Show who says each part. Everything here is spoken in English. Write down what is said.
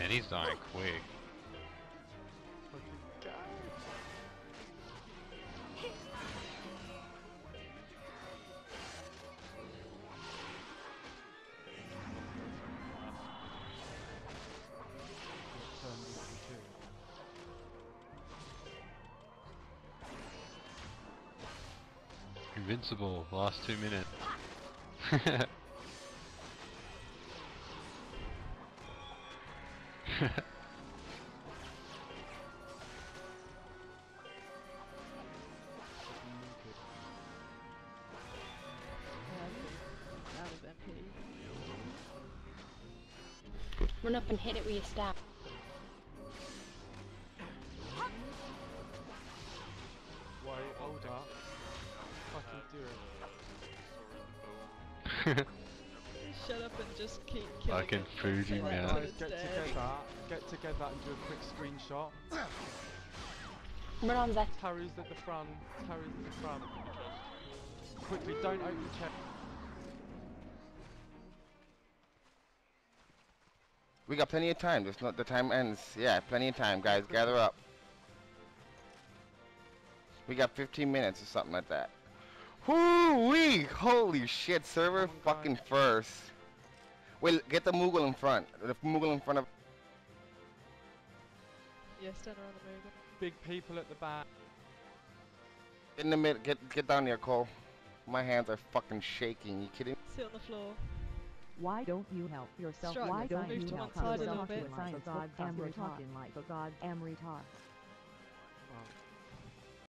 Speaker 1: And he's dying quick. Invincible, last two minutes.
Speaker 2: Run up and hit it with your staff.
Speaker 3: Wait, hold up. Fucking do it.
Speaker 4: Shut up and just keep killing
Speaker 1: Fucking
Speaker 4: it.
Speaker 1: Fuji
Speaker 4: Say that
Speaker 1: man.
Speaker 3: Guys, get
Speaker 4: dead.
Speaker 3: together. Get together and do a quick screenshot.
Speaker 2: Run on Zach.
Speaker 3: Taru's at the front. Taru's at the front. Quickly, don't open the chest.
Speaker 5: We got plenty of time. There's not the time ends. Yeah, plenty of time, guys. Gather up. We got 15 minutes or something like that. Whoo wee! Holy shit! Server
Speaker 3: Come on,
Speaker 5: fucking
Speaker 3: guys.
Speaker 5: first. Wait, get the Moogle in front. The Moogle in front of.
Speaker 4: Yeah, stand around the Moogle.
Speaker 3: Big people at the back.
Speaker 5: In the mid. Get get down there, Cole. My hands are fucking shaking. You kidding?
Speaker 4: Sit on the floor.
Speaker 6: Why don't you help yourself?
Speaker 4: Strut,
Speaker 6: Why don't
Speaker 4: move
Speaker 6: you
Speaker 4: to
Speaker 6: help
Speaker 4: one side a
Speaker 6: yourself?
Speaker 4: little bit.
Speaker 6: Like a goddamn retard. Like a goddamn retard.